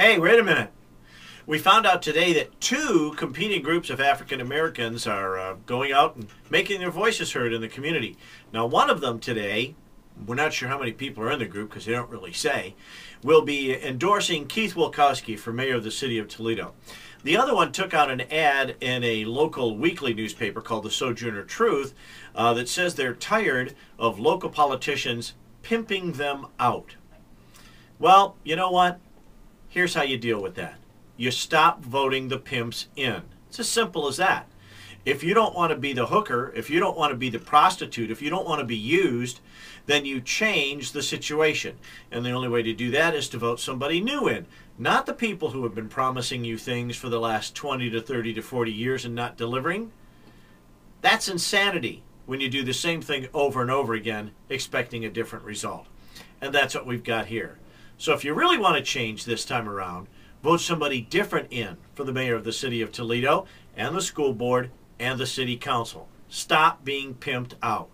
Hey, wait a minute. We found out today that two competing groups of African Americans are uh, going out and making their voices heard in the community. Now, one of them today, we're not sure how many people are in the group because they don't really say, will be endorsing Keith Wilkowski for mayor of the city of Toledo. The other one took out an ad in a local weekly newspaper called the Sojourner Truth uh, that says they're tired of local politicians pimping them out. Well, you know what? Here's how you deal with that you stop voting the pimps in. It's as simple as that. If you don't want to be the hooker, if you don't want to be the prostitute, if you don't want to be used, then you change the situation. And the only way to do that is to vote somebody new in. Not the people who have been promising you things for the last 20 to 30 to 40 years and not delivering. That's insanity when you do the same thing over and over again, expecting a different result. And that's what we've got here. So if you really want to change this time around, vote somebody different in for the mayor of the city of Toledo and the school board and the city council. Stop being pimped out.